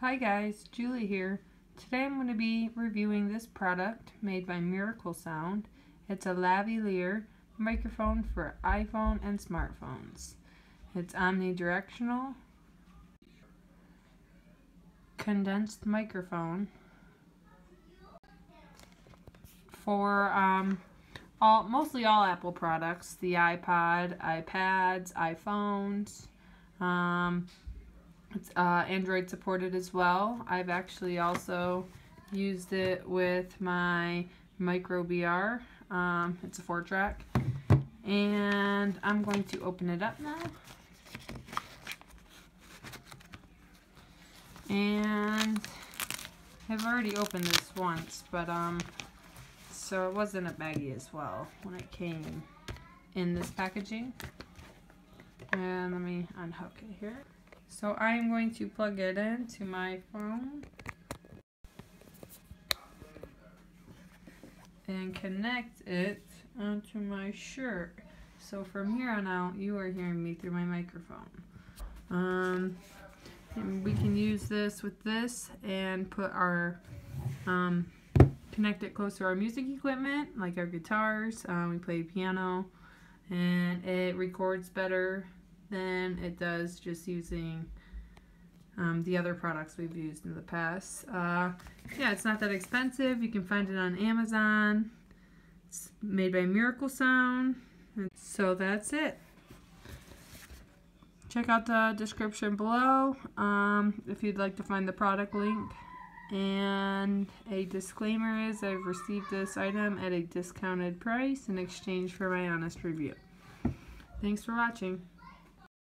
Hi guys, Julie here. Today I'm going to be reviewing this product made by Miracle Sound. It's a lavalier microphone for iPhone and smartphones. It's omnidirectional, condensed microphone for um, all mostly all Apple products, the iPod, iPads, iPhones. Um, it's uh, Android supported as well. I've actually also used it with my Micro BR. Um, it's a four track. And I'm going to open it up now. And I've already opened this once, but um, so it was in a baggie as well when it came in this packaging. And let me unhook it here. So I'm going to plug it into my phone and connect it onto my shirt. So from here on out, you are hearing me through my microphone. Um, we can use this with this and put our, um, connect it close to our music equipment, like our guitars. Um, we play piano, and it records better than it does just using um, the other products we've used in the past. Uh, yeah, it's not that expensive. You can find it on Amazon. It's made by Miracle Sound. So that's it. Check out the description below um, if you'd like to find the product link. And a disclaimer is I've received this item at a discounted price in exchange for my honest review. Thanks for watching.